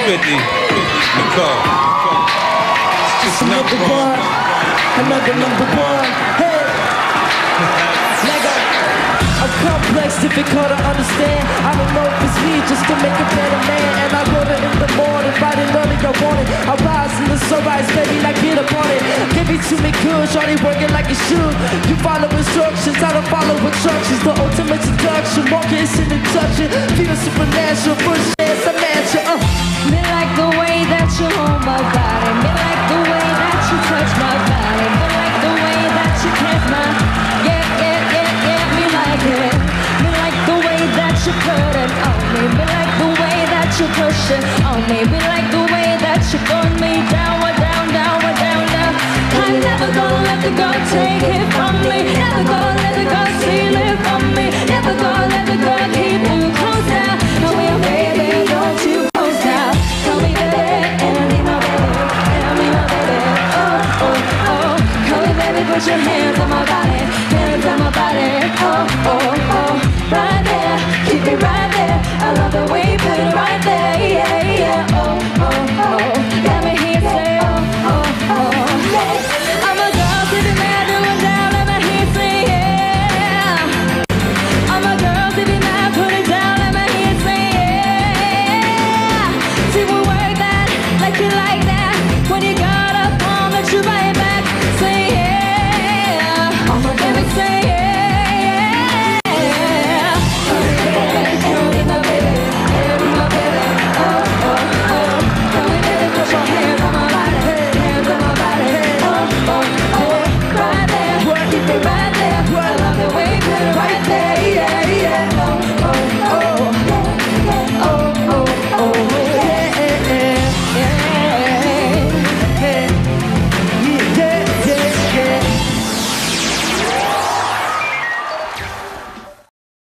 50, 50, Nicole. It's just Number number one, another number one. Hey, Lego. I'm complex, difficult to understand. I don't know if it's me just to make a better man. And I wrote it in the morning, writing early, I want it. I rise in the sunrise, baby, like get up on it. Give it to me good, shorty working like it should. You follow instructions, I don't follow instructions. The ultimate seduction, walking, sitting, touching. Feel supernatural, first chance, I match you. Uh. attention Oh, maybe like the way that you got me down, or down, down, down, down. I'm never gonna let the girl take it from me. Never gonna let the girl steal it from me. Never gonna let the girl keep you close now Tell me, baby, don't you close now Tell me, baby, and I need my baby And I need my baby, oh, oh, oh. Tell me, baby, put your hands on my body. Hands on my body.